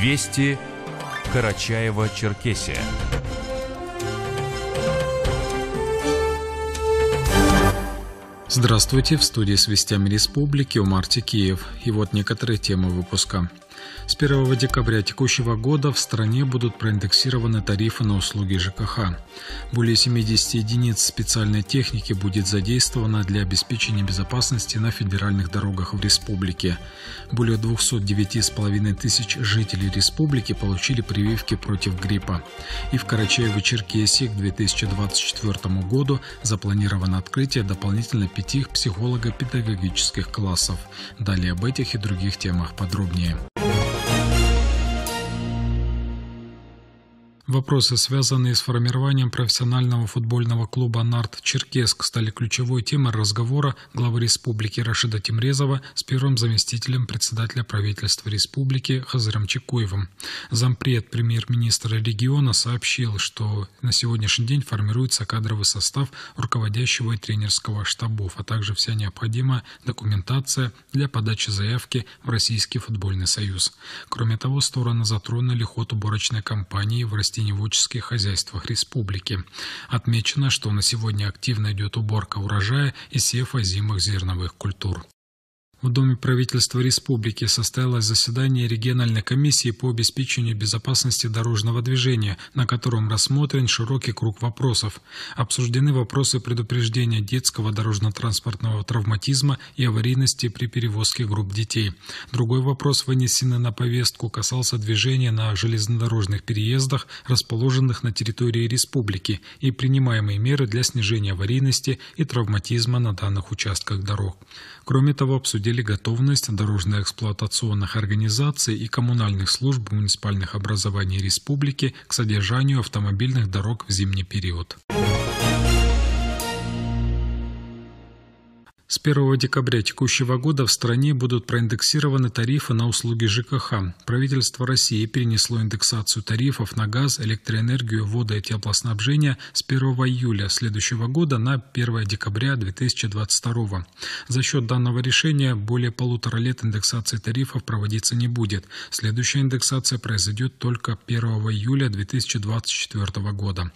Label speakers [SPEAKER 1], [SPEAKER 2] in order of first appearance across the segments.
[SPEAKER 1] Вести Карачаева-Черкесия.
[SPEAKER 2] Здравствуйте, в студии с вестями республики у Марти Киев. И вот некоторые темы выпуска. С 1 декабря текущего года в стране будут проиндексированы тарифы на услуги ЖКХ. Более 70 единиц специальной техники будет задействовано для обеспечения безопасности на федеральных дорогах в республике. Более 209,5 тысяч жителей республики получили прививки против гриппа. И в Карачаево-Черкесии к 2024 году запланировано открытие дополнительно пяти психолого-педагогических классов. Далее об этих и других темах подробнее. Вопросы, связанные с формированием профессионального футбольного клуба «Нарт Черкесск», стали ключевой темой разговора главы республики Рашида Тимрезова с первым заместителем председателя правительства республики Хазаром Чекуевым. Зампред премьер-министра региона сообщил, что на сегодняшний день формируется кадровый состав руководящего и тренерского штабов, а также вся необходимая документация для подачи заявки в Российский футбольный союз. Кроме того, стороны затронули ход уборочной кампании в России растениеводческих хозяйствах республики. Отмечено, что на сегодня активно идет уборка урожая и сев озимых зерновых культур. В Доме правительства республики состоялось заседание региональной комиссии по обеспечению безопасности дорожного движения, на котором рассмотрен широкий круг вопросов. Обсуждены вопросы предупреждения детского дорожно-транспортного травматизма и аварийности при перевозке групп детей. Другой вопрос, вынесенный на повестку, касался движения на железнодорожных переездах, расположенных на территории республики, и принимаемые меры для снижения аварийности и травматизма на данных участках дорог. Кроме того, обсудили готовность дорожно-эксплуатационных организаций и коммунальных служб муниципальных образований республики к содержанию автомобильных дорог в зимний период. С 1 декабря текущего года в стране будут проиндексированы тарифы на услуги ЖКХ. Правительство России перенесло индексацию тарифов на газ, электроэнергию, воду и теплоснабжение с 1 июля следующего года на 1 декабря 2022. За счет данного решения более полутора лет индексации тарифов проводиться не будет. Следующая индексация произойдет только 1 июля 2024 года.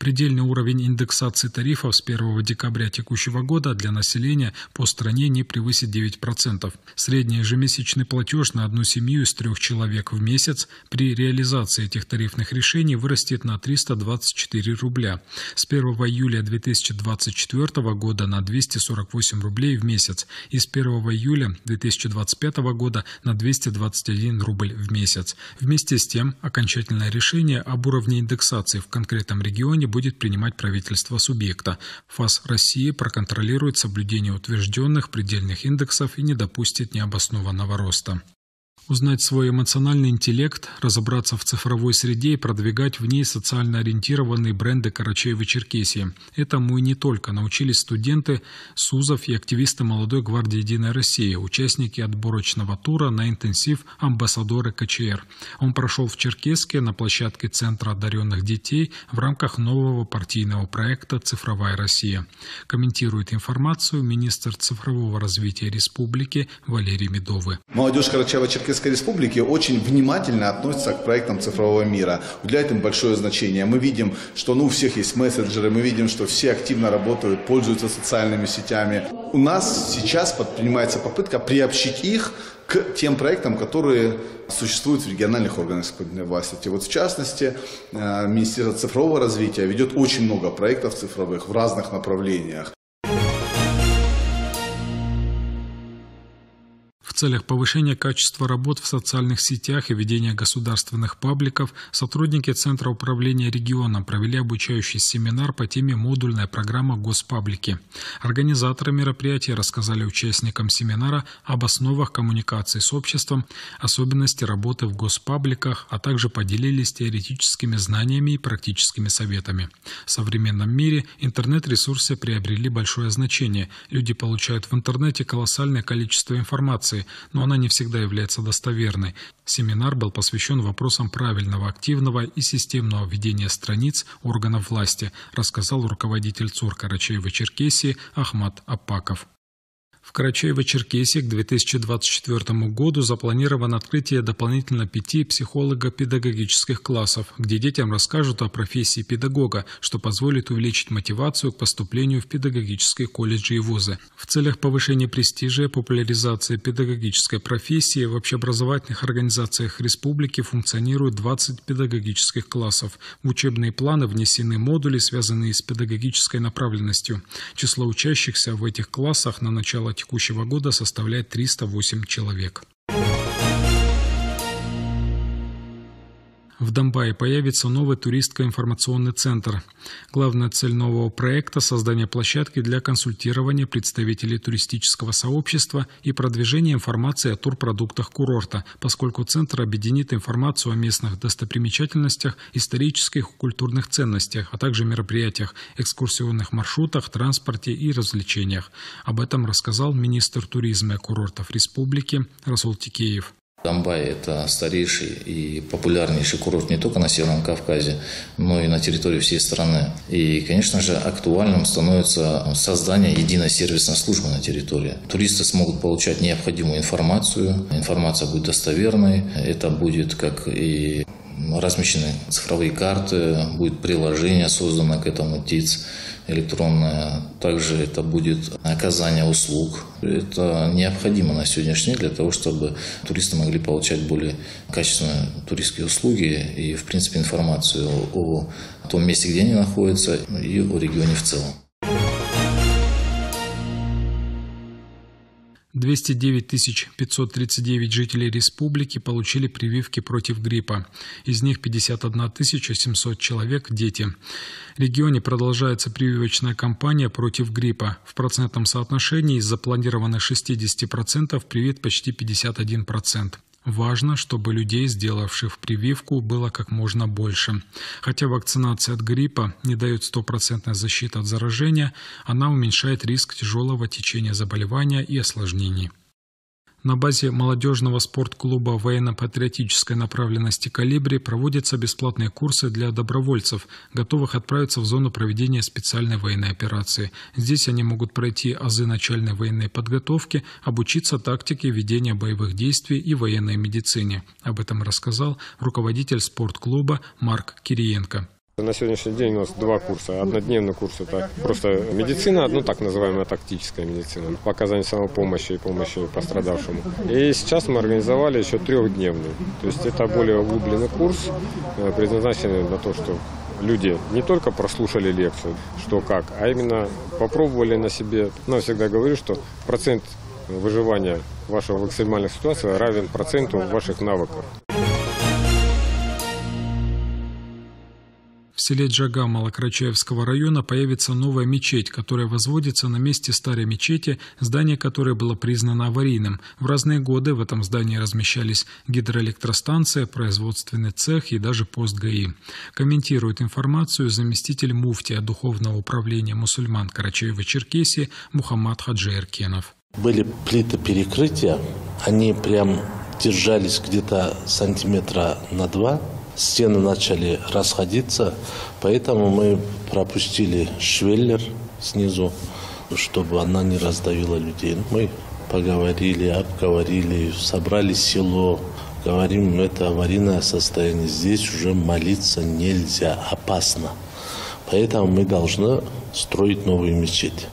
[SPEAKER 2] Предельный уровень индексации тарифов с 1 декабря текущего года для населения по стране не превысит 9%. Средний ежемесячный платеж на одну семью из трех человек в месяц при реализации этих тарифных решений вырастет на 324 рубля. С 1 июля 2024 года на 248 рублей в месяц и с 1 июля 2025 года на 221 рубль в месяц. Вместе с тем, окончательное решение об уровне индексации в конкретном регионе будет принимать правительство субъекта. ФАС России проконтролирует соблюдение утвержденных предельных индексов и не допустит необоснованного роста узнать свой эмоциональный интеллект, разобраться в цифровой среде и продвигать в ней социально ориентированные бренды Карачаева-Черкесии. Этому и не только научились студенты СУЗов и активисты молодой гвардии «Единая Россия», участники отборочного тура на интенсив «Амбассадоры КЧР». Он прошел в Черкеске на площадке Центра одаренных детей в рамках нового партийного проекта «Цифровая Россия». Комментирует информацию министр цифрового развития республики Валерий Медовы.
[SPEAKER 3] Молодежь Карачаева-Черкесии Советской Республики очень внимательно относятся к проектам цифрового мира, уделяют им большое значение. Мы видим, что ну, у всех есть мессенджеры, мы видим, что все активно работают, пользуются социальными сетями. У нас сейчас предпринимается попытка приобщить их к тем проектам, которые существуют в региональных органах исполнительной власти. Вот в частности, э, Министерство цифрового развития ведет очень много проектов цифровых в разных направлениях.
[SPEAKER 2] Целях повышения качества работ в социальных сетях и ведения государственных пабликов сотрудники Центра управления регионом провели обучающий семинар по теме «Модульная программа Госпаблики». Организаторы мероприятия рассказали участникам семинара об основах коммуникации с обществом, особенности работы в госпабликах, а также поделились теоретическими знаниями и практическими советами. В современном мире интернет-ресурсы приобрели большое значение. Люди получают в интернете колоссальное количество информации, но она не всегда является достоверной. Семинар был посвящен вопросам правильного, активного и системного ведения страниц органов власти, рассказал руководитель ЦУР Карачаева-Черкесии Ахмат Апаков. В Карачаево-Черкесии к 2024 году запланировано открытие дополнительно пяти психолого-педагогических классов, где детям расскажут о профессии педагога, что позволит увеличить мотивацию к поступлению в педагогические колледжи и вузы. В целях повышения престижа и популяризации педагогической профессии в общеобразовательных организациях республики функционируют 20 педагогических классов. В учебные планы внесены модули, связанные с педагогической направленностью. Число учащихся в этих классах на начало текущего года составляет 308 человек. В Донбайе появится новый туристско-информационный центр. Главная цель нового проекта – создание площадки для консультирования представителей туристического сообщества и продвижения информации о турпродуктах курорта, поскольку центр объединит информацию о местных достопримечательностях, исторических и культурных ценностях, а также мероприятиях, экскурсионных маршрутах, транспорте и развлечениях. Об этом рассказал министр туризма и курортов республики Расул Тикеев.
[SPEAKER 1] Донбай – это старейший и популярнейший курорт не только на Северном Кавказе, но и на территории всей страны. И, конечно же, актуальным становится создание единой сервисной службы на территории. Туристы смогут получать необходимую информацию, информация будет достоверной, это будет как и размещены цифровые карты, будет приложение создано к этому ТИЦ электронное. Также это будет оказание услуг. Это необходимо на сегодняшний день для того, чтобы туристы могли получать более качественные туристские услуги и, в принципе, информацию о том месте, где они находятся, и о регионе в целом.
[SPEAKER 2] 209 539 жителей республики получили прививки против гриппа. Из них 51 700 человек – дети. В регионе продолжается прививочная кампания против гриппа. В процентном соотношении из запланированных 60% привит почти 51%. Важно, чтобы людей, сделавших прививку, было как можно больше. Хотя вакцинация от гриппа не дает стопроцентной защиты от заражения, она уменьшает риск тяжелого течения заболевания и осложнений. На базе молодежного спортклуба военно-патриотической направленности «Калибри» проводятся бесплатные курсы для добровольцев, готовых отправиться в зону проведения специальной военной операции. Здесь они могут пройти азы начальной военной подготовки, обучиться тактике ведения боевых действий и военной медицине. Об этом рассказал руководитель спортклуба Марк Кириенко.
[SPEAKER 4] На сегодняшний день у нас два курса. Однодневный курс – это просто медицина, ну так называемая тактическая медицина, по оказанию самопомощи и помощи пострадавшему. И сейчас мы организовали еще трехдневный. То есть это более углубленный курс, э, предназначенный на то, что люди не только прослушали лекцию, что как, а именно попробовали на себе. Но всегда говорю, что процент выживания вашего в экстремальных ситуациях равен проценту ваших навыков.
[SPEAKER 2] Селе Джага Малокрачаевского района появится новая мечеть, которая возводится на месте старой мечети, здание которой было признано аварийным. В разные годы в этом здании размещались гидроэлектростанция, производственный цех и даже пост ГАИ. Комментирует информацию заместитель муфтия Духовного управления мусульман Карачаева-Черкесии Мухаммад Хаджи Эркенов.
[SPEAKER 5] Были плиты перекрытия, они прям держались где-то сантиметра на два – стены начали расходиться, поэтому мы пропустили швеллер снизу, чтобы она не раздавила людей. Мы поговорили, обговорили, собрали село, говорим, это аварийное состояние, здесь уже молиться нельзя, опасно. Поэтому мы должны строить новую мечеть.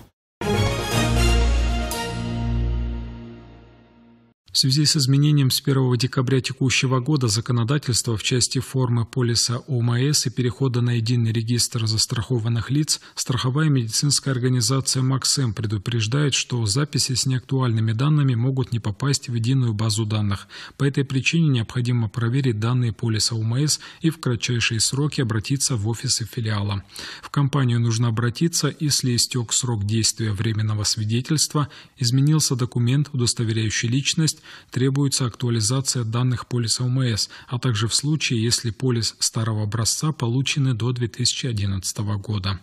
[SPEAKER 2] Связи с изменением с 1 декабря текущего года законодательства в части формы полиса ОМС и перехода на единый регистр застрахованных лиц, страховая медицинская организация «Максим» предупреждает, что записи с неактуальными данными могут не попасть в единую базу данных. По этой причине необходимо проверить данные полиса ОМС и в кратчайшие сроки обратиться в офисы филиала. В компанию нужно обратиться, если истек срок действия временного свидетельства, изменился документ, удостоверяющий личность, требуется актуализация данных полиса ОМС, а также в случае, если полис старого образца получены до 2011 года.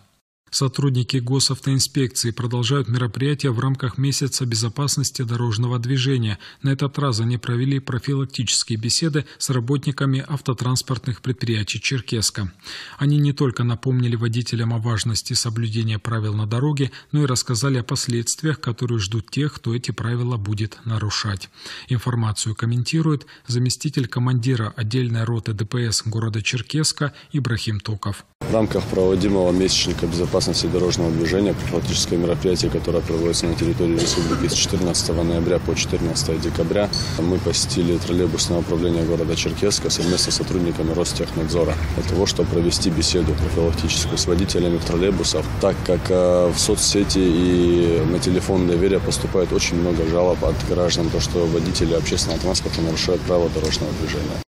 [SPEAKER 2] Сотрудники госавтоинспекции продолжают мероприятия в рамках месяца безопасности дорожного движения. На этот раз они провели профилактические беседы с работниками автотранспортных предприятий Черкеска. Они не только напомнили водителям о важности соблюдения правил на дороге, но и рассказали о последствиях, которые ждут тех, кто эти правила будет нарушать. Информацию комментирует заместитель командира отдельной роты ДПС города Черкеска Ибрахим Токов.
[SPEAKER 6] В рамках проводимого месячника безопасности дорожного движения профилактическое мероприятие, которое проводится на территории республики с 14 ноября по 14 декабря, мы посетили троллейбусное управление города Черкеска совместно с сотрудниками Ростехнадзора для того, чтобы провести беседу профилактическую с водителями троллейбусов, так как э, в соцсети и на телефон доверия поступает очень много жалоб от граждан, то, что водители общественного транспорта нарушают правила дорожного движения.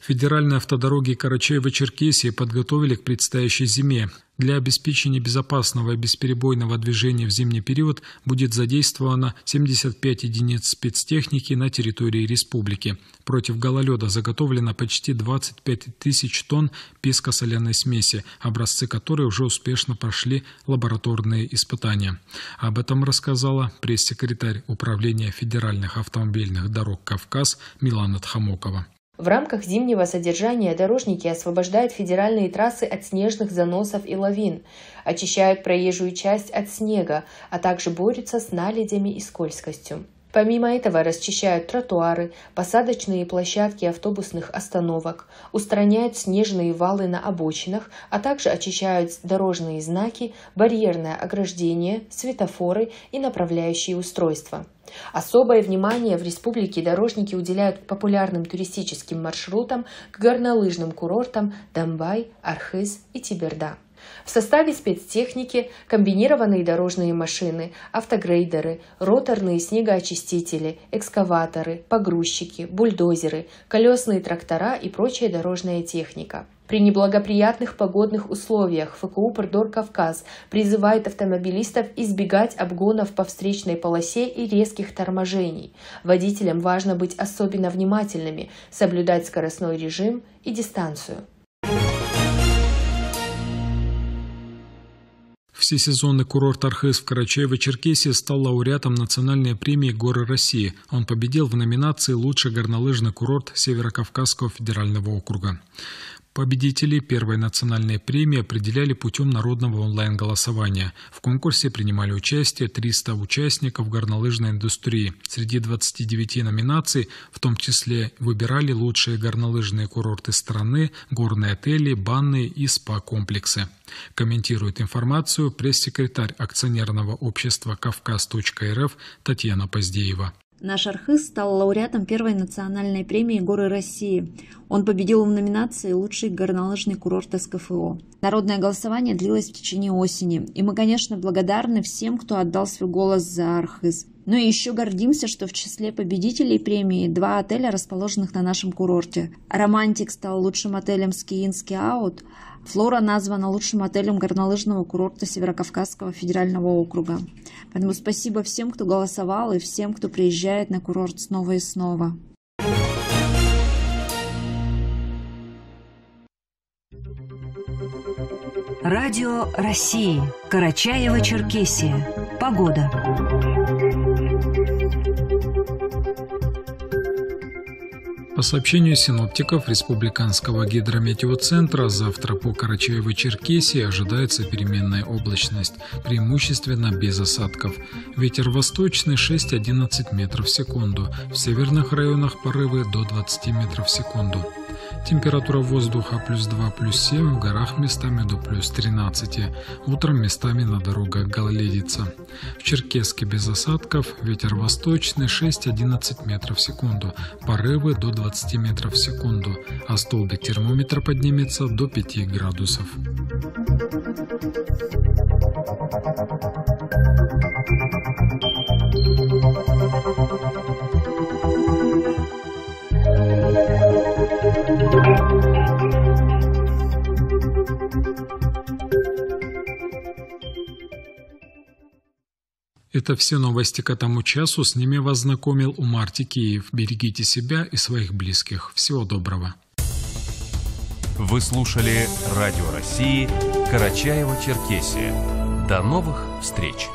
[SPEAKER 2] Федеральные автодороги Карачаева-Черкесии подготовили к предстоящей зиме. Для обеспечения безопасного и бесперебойного движения в зимний период будет задействовано 75 единиц спецтехники на территории республики. Против гололеда заготовлено почти 25 тысяч тонн песко-соляной смеси, образцы которой уже успешно прошли лабораторные испытания. Об этом рассказала пресс-секретарь Управления федеральных автомобильных дорог «Кавказ» Милана Тхамокова.
[SPEAKER 7] В рамках зимнего содержания дорожники освобождают федеральные трассы от снежных заносов и лавин, очищают проезжую часть от снега, а также борются с наледями и скользкостью. Помимо этого расчищают тротуары, посадочные площадки автобусных остановок, устраняют снежные валы на обочинах, а также очищают дорожные знаки, барьерное ограждение, светофоры и направляющие устройства. Особое внимание в республике дорожники уделяют популярным туристическим маршрутам к горнолыжным курортам Дамбай, Архыз и Тиберда. В составе спецтехники комбинированные дорожные машины, автогрейдеры, роторные снегоочистители, экскаваторы, погрузчики, бульдозеры, колесные трактора и прочая дорожная техника. При неблагоприятных погодных условиях ФКУ «Прдор Кавказ» призывает автомобилистов избегать обгонов по встречной полосе и резких торможений. Водителям важно быть особенно внимательными, соблюдать скоростной режим и дистанцию.
[SPEAKER 2] Всесезонный курорт Архыз в Карачаево-Черкесии стал лауреатом национальной премии «Горы России». Он победил в номинации «Лучший горнолыжный курорт Северокавказского федерального округа». Победителей первой национальной премии определяли путем народного онлайн-голосования. В конкурсе принимали участие 300 участников горнолыжной индустрии. Среди 29 номинаций, в том числе выбирали лучшие горнолыжные курорты страны, горные отели, банные и спа-комплексы. Комментирует информацию пресс-секретарь акционерного общества «Кавказ.рф» Татьяна Поздеева.
[SPEAKER 8] Наш Архыз стал лауреатом первой национальной премии «Горы России». Он победил в номинации «Лучший горнолыжный курорт СКФО». Народное голосование длилось в течение осени, и мы, конечно, благодарны всем, кто отдал свой голос за Архыз. Ну и еще гордимся, что в числе победителей премии два отеля, расположенных на нашем курорте. «Романтик» стал лучшим отелем «Скиинский аут», Флора названа лучшим отелем горнолыжного курорта Северокавказского федерального округа. Поэтому спасибо всем, кто голосовал, и всем, кто приезжает на курорт снова и снова.
[SPEAKER 9] Радио России. Карачаево-Черкесия. Погода.
[SPEAKER 2] По сообщению синоптиков Республиканского гидрометеоцентра, завтра по Карачаево-Черкесии ожидается переменная облачность, преимущественно без осадков. Ветер восточный 6-11 метров в секунду, в северных районах порывы до 20 метров в секунду. Температура воздуха плюс 2, плюс 7, в горах местами до плюс 13. Утром местами на дорогах гололедица. В Черкеске без осадков, ветер восточный 6-11 метров в секунду, порывы до 20 метров в секунду, а столбик термометра поднимется до 5 градусов. Это все новости к этому часу. С ними вас знакомил Умар Тикиев. Берегите себя и своих близких. Всего доброго.
[SPEAKER 10] Вы слушали Радио России Карачаева-Черкесия. До новых встреч!